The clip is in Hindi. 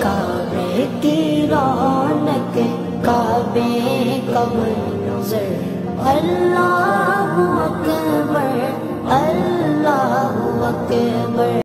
काबे की रौनक काबे कब नज़र। अल्लाह अकबर अल्लाह अकबर।